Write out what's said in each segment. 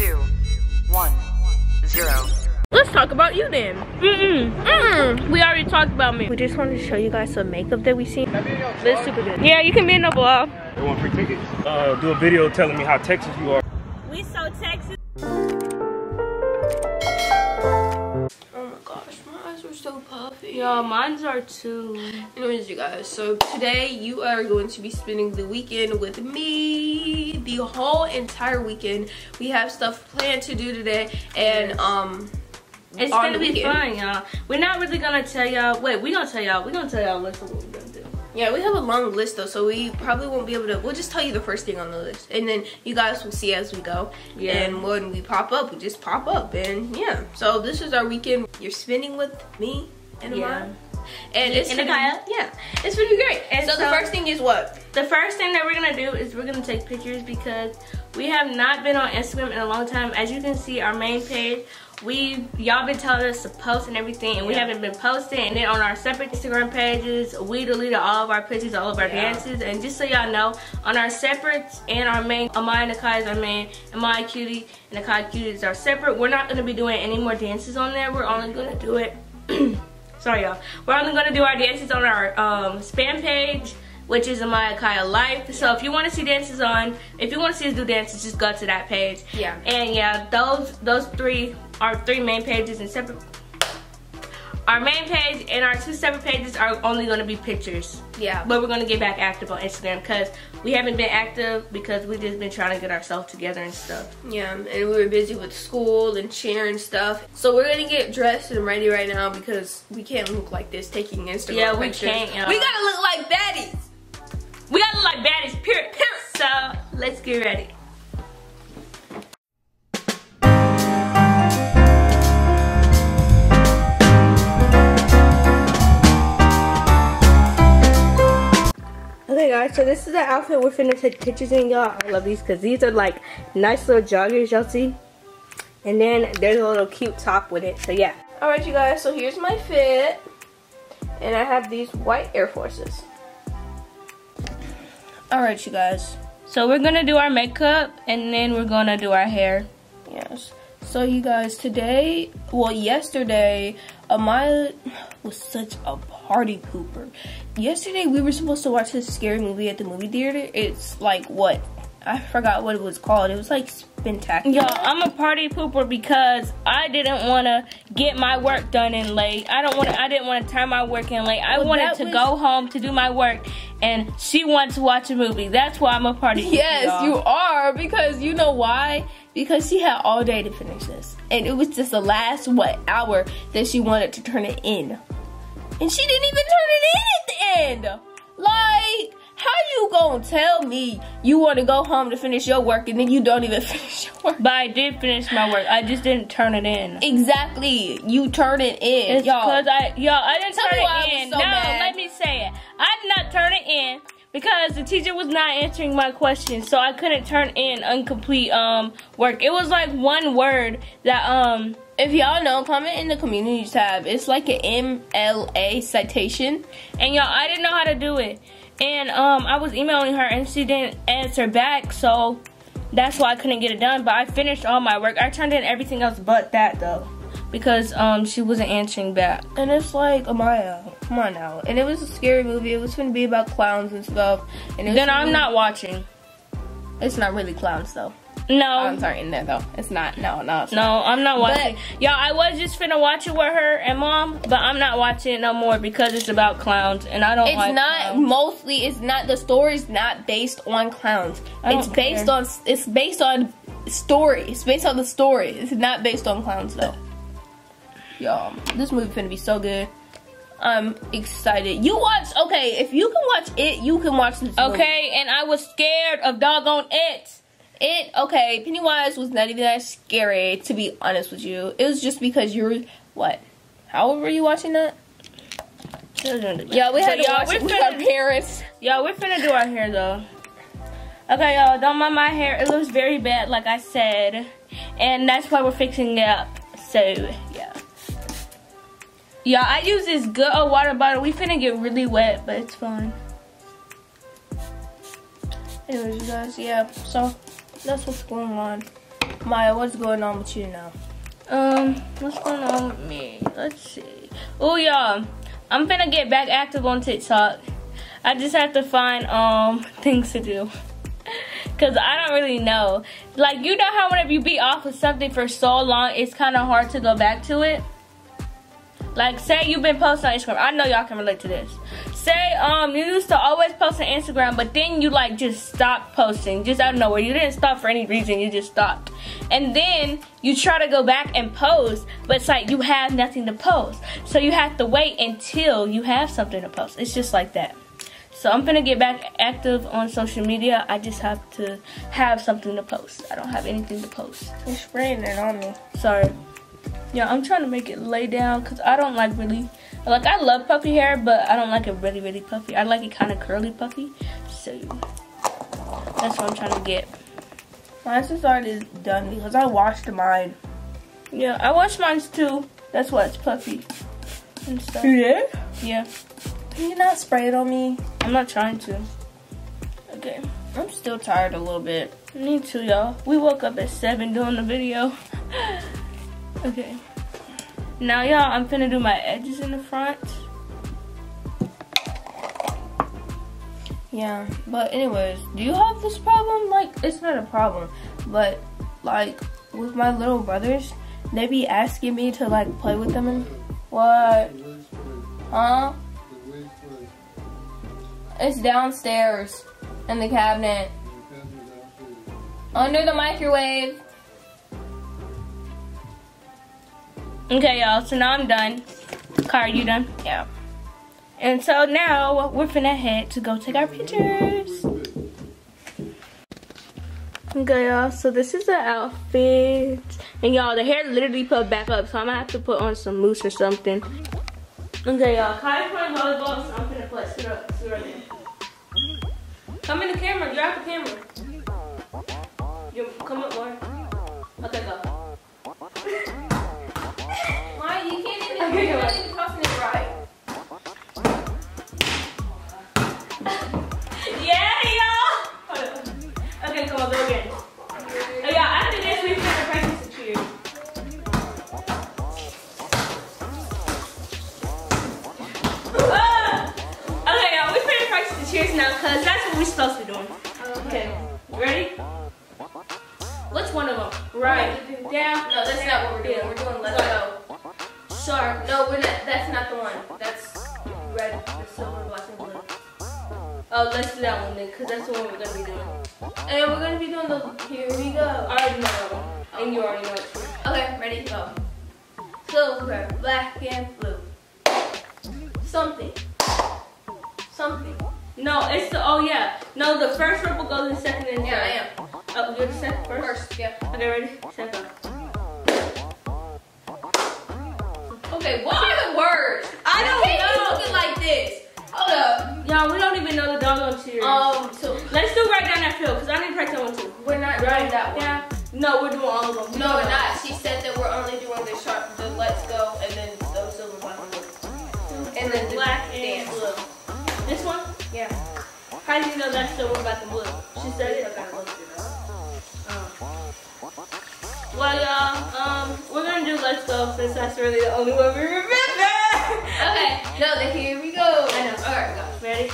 two, one, zero. Let's talk about you then. Mm-mm. Mm-mm. We already talked about me. We just wanted to show you guys some makeup that we seen. It's super good. Yeah, you can be in the vlog. They want free tickets? Uh, do a video telling me how Texas you are. We so Texas. Puffy. Y'all, mine's are too. Anyways, you guys, so today you are going to be spending the weekend with me. The whole entire weekend. We have stuff planned to do today, and um, It's gonna be weekend. fun, y'all. We're not really gonna tell y'all. Wait, we gonna tell y'all. We gonna tell y'all what's what we're. Yeah, we have a long list though, so we probably won't be able to. We'll just tell you the first thing on the list, and then you guys will see as we go. Yeah. And when we pop up, we just pop up, and yeah. So this is our weekend. You're spending with me and Yeah. And it's And gonna Akiya. yeah, it's gonna be great. And so, the first thing is what? The first thing that we're gonna do is we're gonna take pictures because we have not been on Instagram in a long time. As you can see, our main page, we y'all been telling us to post and everything, and we Yeah. haven't been posting. And then on our separate Instagram pages, we deleted all of our pictures, all of our Yeah. dances. And just so y'all know, on our separate and our main, Amiya and Nakai is our main, Amiya Cutie and Nakai Cutie is our separate. We're not gonna be doing any more dances on there. We're only gonna do it. Sorry, y'all. We're only gonna do our dances on our um, spam page, which is Amiya Kaya Life. So if you want to see dances on, if you want to see us do dances, just go to that page. Yeah. And yeah, those those three are three main pages and separate. Our main page and our two separate pages are only gonna be pictures. Yeah. But we're gonna get back active on Instagram because we haven't been active because we just been trying to get ourselves together and stuff. Yeah, and we were busy with school and cheering stuff. So we're gonna get dressed and ready right now because we can't look like this taking Instagram Yeah, we pictures. can't, y'all. We gotta look like baddies. We gotta look like baddies, period. So let's get ready. Okay guys, so this is the outfit we're finna take pictures in, y'all. I love these because these are like nice little joggers, y'all see? And then there's a little cute top with it, so yeah. Alright you guys, so here's my fit. And I have these white Air Forces. Alright you guys. So we're gonna do our makeup and then we're gonna do our hair. Yes. So you guys, today, well yesterday, Amiya was such a party pooper. Yesterday we were supposed to watch this scary movie at the movie theater. It's like what? I forgot what it was called. It was like Spectacular. Yo, I'm a party pooper because I didn't want to get my work done in late. I don't want. I didn't want to turn my work in late. I Well, wanted to was- go home to do my work, and she wants to watch a movie. That's why I'm a party. pooper, Yes, you are because you know why? Because she had all day to finish this, and it was just the last what hour that she wanted to turn it in, and she didn't even turn it in at the end. How tell me you want to go home to finish your work and then you don't even finish your work? But I did finish my work. I just didn't turn it in. Exactly, you turn it in, It's y'all. because I, y'all, I didn't Tell turn it why I was in. so no, mad. let me say it. I did not turn it in because the teacher was not answering my questions, so I couldn't turn in incomplete um work. It was like one word that um If y'all know, comment in the community tab. It's like an MLA citation. and y'all I didn't know how to do it. And um I was emailing her and she didn't answer back, so that's why I couldn't get it done. But I finished all my work. I turned in everything else but that though. Because um she wasn't answering back. And it's like, Amiya, come on now. And it was a scary movie. It was going to be about clowns and stuff. And it was Then I'm not watching. It's not really clowns though. No. Oh, I'm sorry, in there though. It's not. No, no. No, not. I'm not watching. Y'all, I was just finna watch it with her and mom, but I'm not watching it no more because it's about clowns and I don't It's like not clowns. mostly. It's not. The story's not based on clowns. I It's based care. on. It's based on story. It's based on the story. It's not based on clowns though. Y'all, this movie finna be so good. I'm excited. You watch. Okay, if you can watch it, you can watch this. movie. Okay, and I was scared of doggone it. It okay. Pennywise was not even that scary, to be honest with you. It was just because you're what? How old were you watching that? Yeah, we So, had to y'all, watch we're it with our parents. Y'all, we're finna do our hair though. Okay, y'all, don't mind my hair. It looks very bad, like I said, and that's why we're fixing it up. So yeah. Yeah, I use this good old water bottle. We finna get really wet, but it's fine. Anyways, you guys, yeah. So that's what's going on. Maya, what's going on with you now? Um, what's going on with me? Let's see. Oh, y'all, I'm gonna get back active on TikTok. I just have to find um things to do. Cause I don't really know. Like you know how whenever you be off of something for so long, it's kind of hard to go back to it. Like say you've been posting on Instagram. I know y'all can relate to this. Say um you used to always post on Instagram, but then you like just stopped posting just out of nowhere. You didn't stop for any reason. You just stopped. And then you try to go back and post, but it's like you have nothing to post. So you have to wait until you have something to post. It's just like that. So I'm gonna get back active on social media. I just have to have something to post. I don't have anything to post. You're spraying it on me. Sorry. Yeah, I'm trying to make it lay down because I don't like really, like I love puffy hair, but I don't like it really, really puffy. I like it kind of curly puffy. So that's what I'm trying to get. My Mine's is already done because I washed mine. Yeah, I washed mine too. That's why it's puffy and stuff. You did? Yeah, Can you not spray it on me? I'm not trying to. Okay. I'm still tired a little bit. Me too, y'all. We woke up at 7 doing the video. okay. Now, y'all, I'm finna do my edges in the front. Yeah, but anyways, do you have this problem? Like, it's not a problem, but like with my little brothers, they be asking me to like play with them and what? Huh? It's downstairs in the cabinet under the microwave. Okay, y'all, so now I'm done. Car, you done? Yeah. And so now we're finna head to go take our pictures. Okay, y'all, so this is the outfit. And y'all, the hair literally put back up, so I'm gonna have to put on some mousse or something. Okay, y'all, Kai's playing volleyball, so I'm finna play sit up. Come in the camera, drop the camera. You come up more. Okay, go. You can't even Okay, not on. even tossing it right. Yeah, y'all. Hold. Okay, come on, go again. Hey, y'all, after this, we finna practice! Oh! Okay, y'all, we finna practice the cheers now, that's what we're supposed to be doing. Okay, ready? What's one of them? Right. Down. No, that's not what we're doing. We're doing let's go. Sharp. No, we're not. That's not the one. That's red, the silver, black, and blue. Oh, let's do that one then, cause that's the one we're gonna be doing. And we're gonna be doing the. Here we go. I already know that one, and you already know it. Okay, ready? Go. Silver, black, and blue. Something. Something. No, it's the, oh yeah. No, the first purple goes in second and Yeah, I am. Oh, you're the second first? First, yeah. Okay, ready? Second. Okay, what are the words? I don't You know. do it like this. Hold up. Y'all, we don't even know the doggone cheers. Um, so Let's do right down that field, because I need to practice that one too. we're not right. doing that one. Yeah. No, we're doing all of them. No, we're not. She said that we're only doing the sharp, the let's go, and then those silver, black, and blue. And then the Black and dance. blue. This one? Yeah. How do you know that's silver, about the blue? She said it. Well, y'all, um, we're gonna do Let's Go since that's really the only one we remember. Okay. No, then here we go. I know. All right, go. Ready?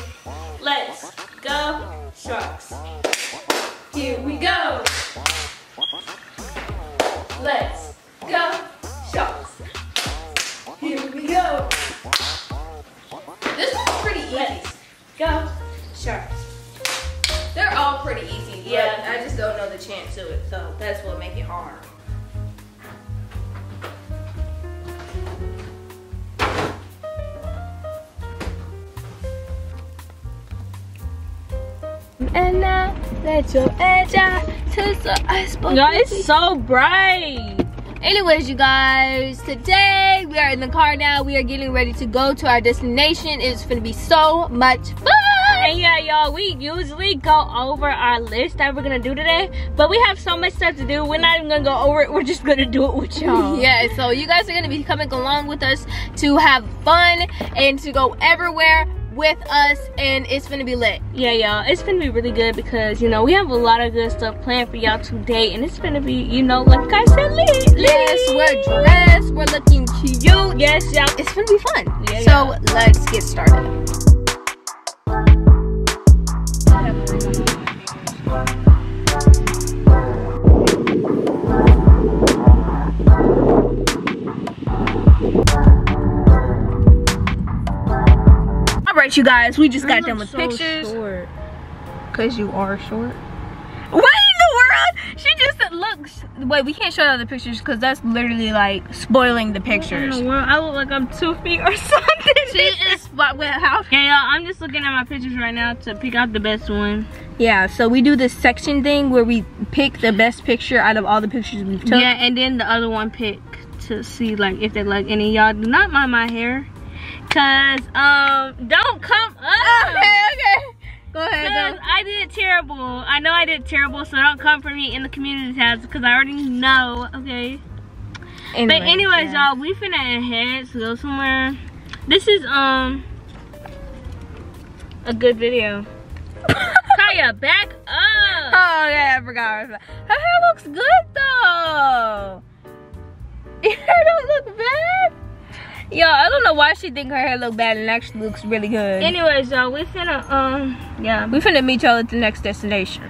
Let's go, sharks. Here we go. Let's Go. sharks. Here we go. This one's pretty easy. Let's go, sharks. They're all pretty easy. Yeah. I just don't know the chant to it, so that's what make it hard. And now let your edge out to the ice. Y'all, it's so bright. Anyways, you guys, today we are in the car now. We are getting ready to go to our destination. It's gonna be so much fun. And yeah, y'all, we usually go over our list that we're gonna do today, but we have so much stuff to do. We're not even gonna go over it. We're just gonna do it with y'all. Yeah, so you guys are gonna be coming along with us to have fun and to go everywhere with us and it's gonna be lit. Yeah, y'all, it's gonna be really good because you know we have a lot of good stuff planned for y'all today, and it's gonna be, you know, like I said, lit. lit. Yes, we're dressed, we're looking cute. Yes, y'all. It's gonna be fun. Yeah, so let's get started. Guys, we just got done with pictures. Cause you are short. What in the world? She just looks. Wait, we can't show the other pictures because that's literally like spoiling the pictures. What In the world, I look like I'm two feet or something. She is what? How? Yeah, y'all, I'm just looking at my pictures right now to pick out the best one. Yeah, so we do this section thing where we pick the best picture out of all the pictures we've took. Yeah, and then the other one pick to see like if they like any. Y'all do not mind my hair, cause um don't come up. Okay, okay. Go ahead. Because Go. I did terrible. I know I did terrible, so don't come for me in the community tabs because I already know, okay? but anyways, yeah. y'all, we finna head to go somewhere. This is, um, a good video. Kaya, back up! Oh yeah, I forgot. Her hair looks good though. Your hair don't look bad. Yo, I don't know why she think her hair look bad and actually looks really good. Anyways, y'all, we finna, um, yeah. we finna meet y'all at the next destination.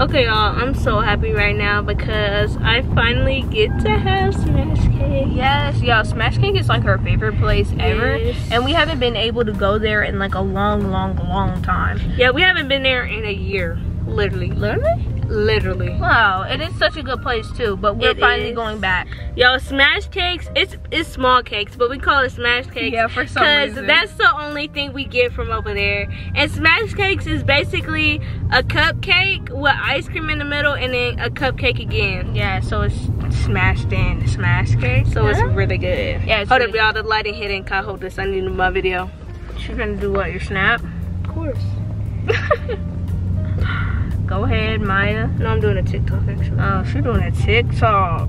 Okay, y'all, I'm so happy right now because I finally get to have smash cake. Yes, y'all, Smash Cake is like her favorite place ever. Yes. And we haven't been able to go there in like a long, long, long time. Yeah, we haven't been there in a year. Literally. Literally? Literally. Wow, it is such a good place too, but we're It finally is. going back. Yo, smash cakes, it's it's small cakes, but we call it smash cakes. Yeah, for some Because reason. that's the only thing we get from over there. And smash cakes is basically a cupcake with ice cream in the middle and then a cupcake again. Yeah, so it's smashed in smash cake. So it's really good. Yeah, it's Hold really- up, y'all. The lighting hitting. Can I hold this? I need my video. She's gonna do what, your snap? Of course. Go ahead, Maya. No, I'm doing a TikTok actually. Oh, she's doing a TikTok.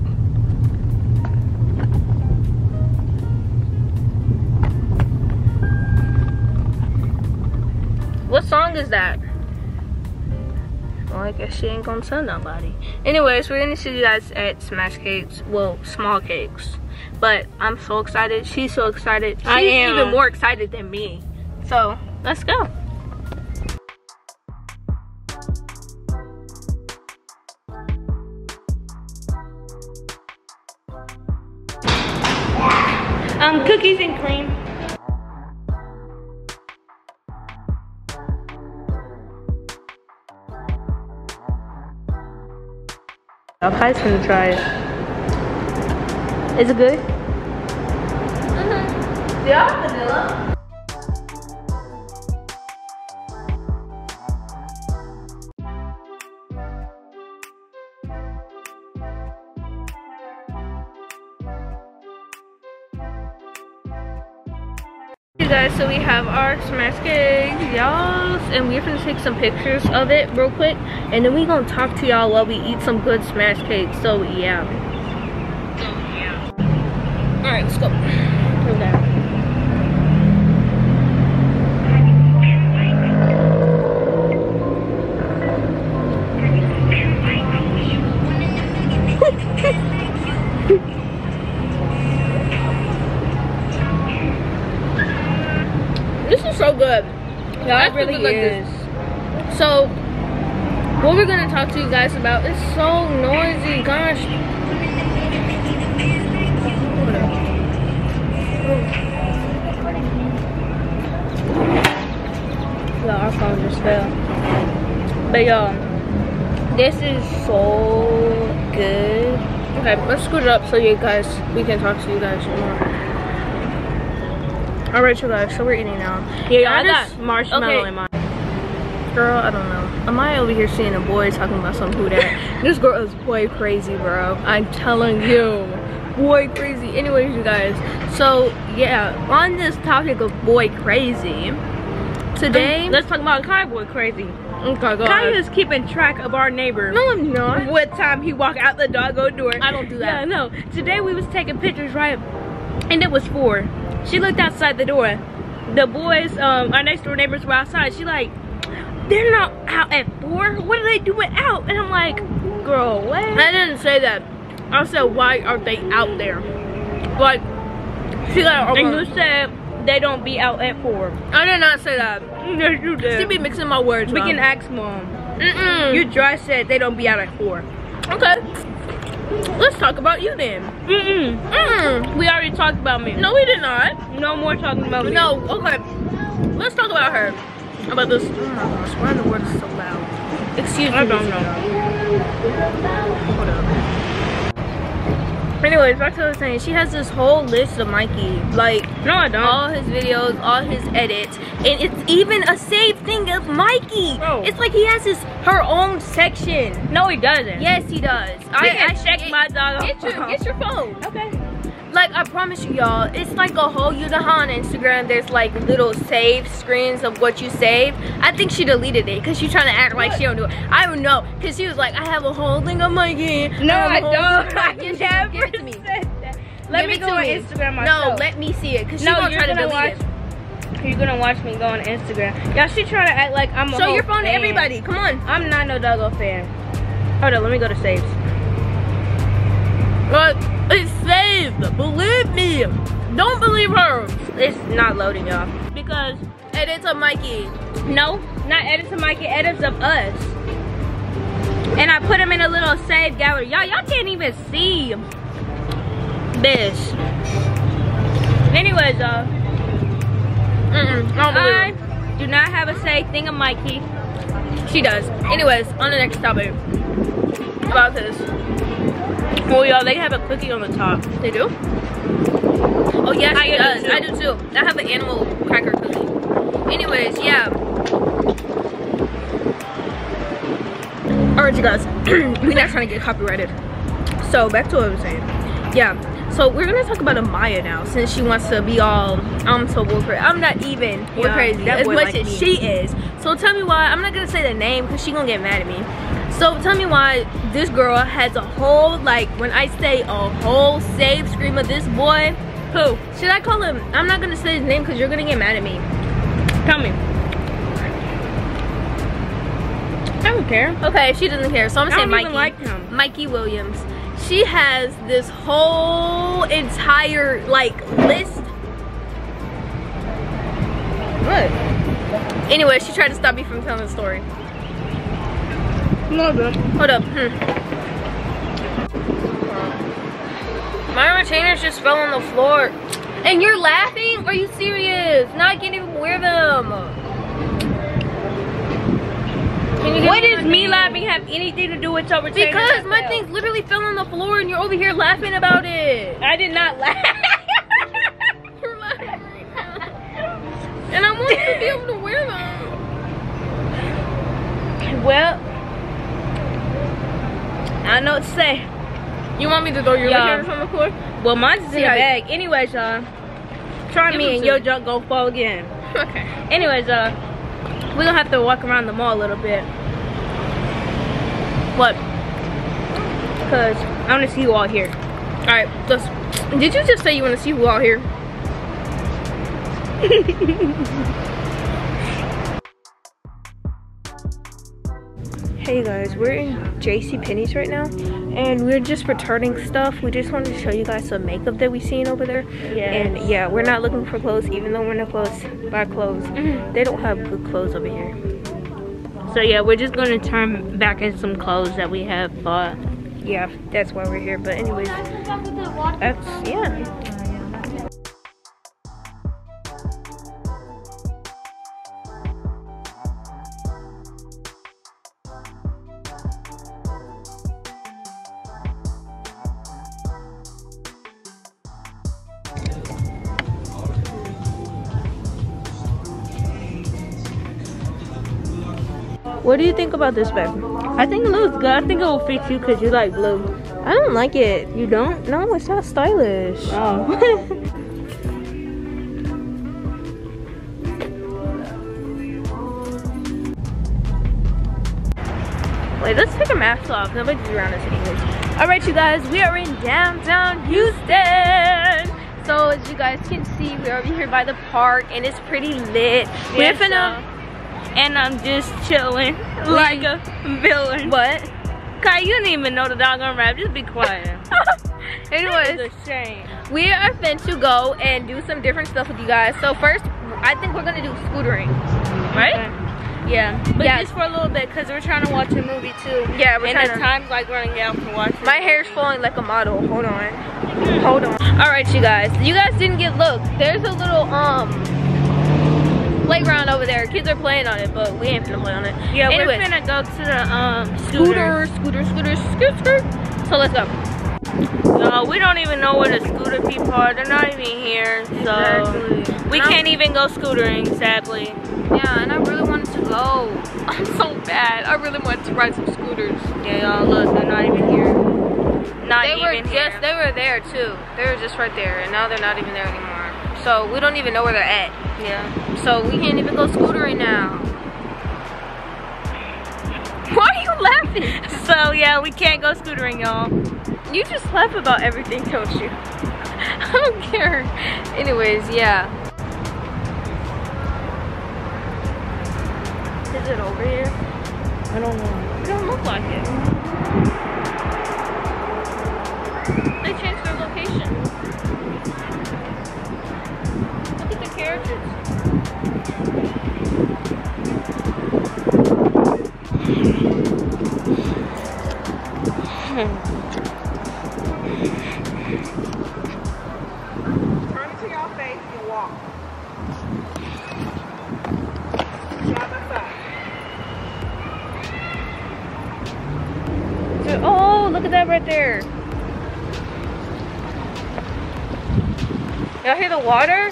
What song is that? Well, I guess she ain't gonna tell nobody. Anyways, we're gonna see you guys at Smash Cakes. Well, small cakes. But I'm so excited. She's so excited. She's I am. even more excited than me. So, let's go. Um, cookies and cream. I'm probably gonna try it. Is it good? Yeah, vanilla. Guys, so we have our smash cake, y'all, and we're gonna take some pictures of it real quick, and then we gonna talk to y'all while we eat some good smash cake. So yeah. All right, let's go. Really is. So, what we're gonna talk to you guys about is so noisy, gosh. Yeah, our phone just fell. But y'all, this is so good. Okay, let's scoot it up so you guys, we can talk to you guys more. Alright, you guys, so we're eating now. Yeah, I got marshmallow okay. in mine. Girl, I don't know. Am I over here seeing a boy talking about some who that? this girl is boy crazy, bro. I'm telling you. Boy crazy. Anyways, you guys. So, yeah, on this topic of boy crazy, today. Um, let's talk about Kai Boy crazy. oh my god. Kaya's keeping track of our neighbor. No, I'm not. What time he walk out the doggo door. I don't do that. Yeah, no. Today we was taking pictures, right? And it was for She looked outside the door. The boys, um, our next door neighbors were outside. She like, they're not out at four. What are they doing out? And I'm like, girl, what? I didn't say that. I said, why are they out there? Like, she got And you said they don't be out at four. I did not say that. Yes, you She did. be mixing my words. We wrong. can ask mom. Mm-mm. You dry said they don't be out at four. okay? Let's talk about you then. Mm-mm. Mm. We already talked about me. No, we did not. No more talking about me. No, okay. Let's talk about her. About this. Oh my gosh, why are the words so loud? Excuse me. I don't know. Hold up. Anyways, back to what I was saying. She has this whole list of Mikey. Like, No, I don't. all his videos, all his edits, and it's even a saved thing of Mikey. Bro. It's like he has his her own section. no, he doesn't. Yes, he does. I, I checked my dog. Get your, get your phone. Okay. Like I promise you, y'all, it's like a whole. You know how on Instagram there's like little save screens of what you saved. I think she deleted it because she's trying to act like she don't do it. I don't know because she was like, I have a whole thing of Mikey. No, I, I don't. I Give it to never give it to me. Let Give me go on me. Instagram No, let me see it because No, gonna you're try to delete watch. it. You're gonna watch me go on Instagram. Y'all, she trying to act like I'm a Show your phone to everybody. Come on. I'm not no doggo fan. Hold on, let me go to saves. But it's saved. Believe me. Don't believe her. It's not loading, y'all. Because Edits of Mikey. no, not edits of Mikey, edits of us. And I put them in a little save gallery. Y'all, y'all can't even see this. Anyways, y'all, believe her. I do not have a say thing of Mikey. She does. Anyways, on the next topic. About this. Well, y'all, they have a cookie on the top. They do? Oh yeah, I does. too. I do too. I have an animal cracker cookie. Anyways, yeah. Alright you guys. We're not trying to get copyrighted. So back to what I was saying. Yeah. So we're gonna talk about Amiya now since she wants to be all I'm so bull crazy. I'm not even Yeah, crazy as much like as me. she is. So tell me why I'm not gonna say the name because she gonna get mad at me. So tell me why this girl has a whole like when I say a whole save scream of this boy. Who? Should I call him? I'm not gonna say his name because you're gonna get mad at me. Tell me. I don't care. Okay, she doesn't care. So I'm I gonna say don't Mikey. even like him. Mikey Williams. She has this whole entire like list. What? Anyway, she tried to stop me from telling the story. No good. Hold up. Hmm. My retainers just fell on the floor. And you're laughing? Are you serious? Now I can't even wear them. What does me laughing have anything to do with your retainer? Because my things literally fell on the floor and you're over here laughing about it. I did not laugh. You're laughing. and I want to be able to wear them. well, I know what to say. You want me to throw your Yeah. retainers on the floor? Well, mine's in the how- bag. Anyways, uh, try me and your junk go fall again. Okay. Anyways, uh, we're gonna have to walk around the mall a little bit. What? Cause I wanna see you all here. Alright, let's. Did you just say you want to see who all here? Hey guys, we're in JC Penney's right now, and we're just returning stuff. We just wanted to show you guys some makeup that we've seen over there. Yes. And yeah, we're not looking for clothes, even though we're not clothes buy clothes. Mm-hmm. They don't have good clothes over here. So yeah, we're just gonna turn back in some clothes that we have bought. Yeah, that's why we're here. But anyways, that's yeah. What do you think about this bag? I think it looks good. I think it will fit you because you like blue. I don't like it. You don't? No, it's not stylish. Oh. Wait, let's take our masks off. Nobody's around us anyways. All right, you guys, we are in downtown Houston. So as you guys can see, we're over here by the park and it's pretty lit. we're Yes, finna And I'm just chilling like a villain. what? Kai, you didn't even know the doggone rap. Just be quiet. Anyways, It's a shame. we are fin to go and do some different stuff with you guys. So first, I think we're gonna do scootering, right? Yeah, but Yeah. just for a little bit because we're trying to watch a movie too. Yeah, we're and trying the to- time's like running out for watching. My hair's falling like a model. Hold on. Hold on. All right, you guys. You guys didn't get look. There's a little um playground over there. Kids are playing on it, but we ain't gonna play on it. Yeah, Anyways, we're gonna go to the um scooter. scooter, scooter, scooter, scoot, scoot. So let's go. No, we don't even know where the scooter people are. They're not even here, so Exactly. we And I'm- can't even go scootering, sadly. Yeah, and I really wanted to go. I'm so bad. I really wanted to ride some scooters. Yeah, y'all look, they're not even here. Not They even were here. just they were there too. They were just right there, and now they're not even there anymore. So we don't even know where they're at. yeah. So we can't even go scootering now. Why are you laughing? So yeah, we can't go scootering, y'all. You just laugh about everything, don't you? I don't care. Anyways, yeah. Is it over here? I don't know. It don't look like it. Y'all hear the water?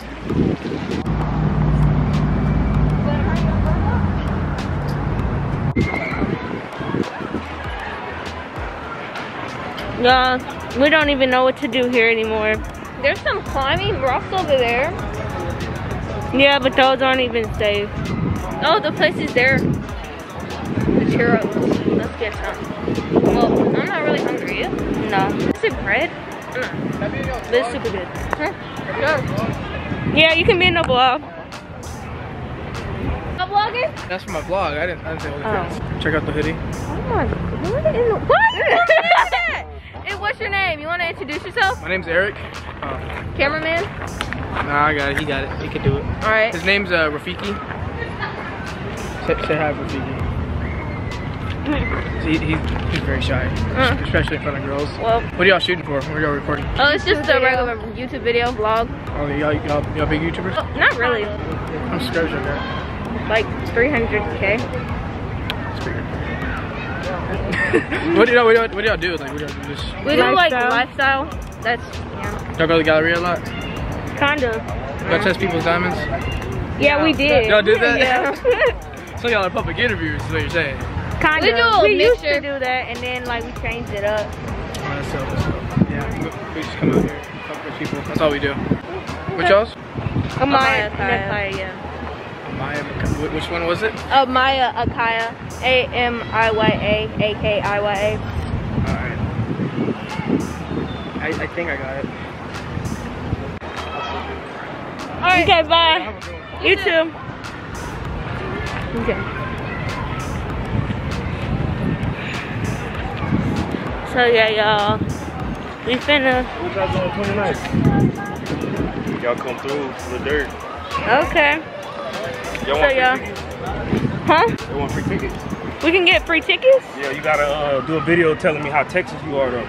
Y'all, we don't even know what to do here anymore. There's some climbing rocks over there. Yeah, but those aren't even safe. Oh, the place is there. The churros. Let's get some. Well, I'm not really hungry. No. Is it bread? No. But it's super good. Huh? Sure. Yeah, you can be in the vlog. Stop vlogging? That's for my vlog. I didn't. I didn't say OnlyFans. Check out the hoodie. Oh my god. What in the what? Hey, what's your name? You want to introduce yourself? My name's Eric. Uh, Cameraman? nah, I got it. He got it. He can do it. All right. His name's uh, Rafiki. Say, say hi, Rafiki. He, he's, he's very shy, Uh. especially in front of girls. Well, What are y'all shooting for? What are y'all recording? oh, it's just a regular YouTube video vlog. Oh, y'all, y'all, y'all big YouTubers? Oh, not really. I'm subscribed to that. Like 300k. It's pretty what do y'all, what do y'all, what do y'all do? Like, what do y'all do? Just, We do like Lifestyle. lifestyle. That's yeah. y'all go to the gallery a lot? Kind of. Y'all test people's diamonds? Yeah, we did. Y'all did that? Yeah. So y'all are public interviews, is what you're saying. Kind We of. do a we used to do that, and then like we changed it up. That's dope. Yeah, we- we just come out here, talk with people. That's all we do. Mm-hmm. What y'all's? Amiya, Amiya Kaya. Kaya, yeah. Maya, which one was it? Amiya Akiya. A M I Y A A K I Y A. Alright. I, I think I got it. Alright. Okay, bye. You too. Okay. So yeah, y'all. We finna. What y'all doing 29th? Y'all come through for the dirt. Okay. Y'all So want y'all. free tickets? Huh? Y'all want free tickets? We can get free tickets? Yeah, you gotta uh, do a video telling me how Texas you are though.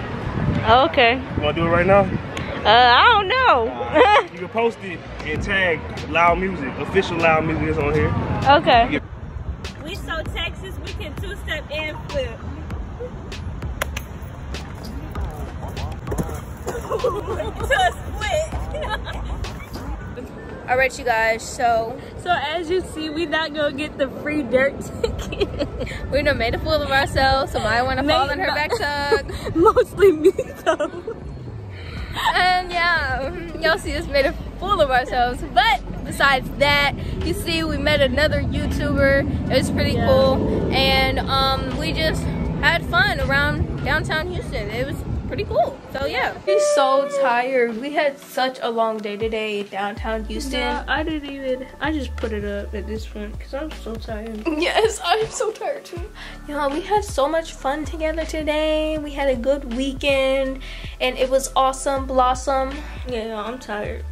Oh, okay. You wanna do it right now? Uh, I don't know. You can post it and tag Loud Music. Official Loud Music is on here. okay. We so Texas, we can two-step and flip. All right, you guys. So So as you see, we not gonna get the free dirt ticket. we done made a fool of ourselves. Somebody want to fall in her back tug. Mostly me though. and yeah, y'all see us made a fool of ourselves. But besides that, you see we met another YouTuber. It was pretty cool, and um, we just had fun around downtown Houston. It was pretty cool. So yeah. We're so tired. We had such a long day today downtown Houston. Yeah, I didn't even. I just put it up at this point because I'm so tired. Yes, I'm so tired too. Yeah, we had so much fun together today. We had a good weekend and it was awesome, blossom. Yeah, I'm tired.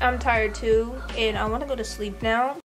I'm tired too and I want to go to sleep now.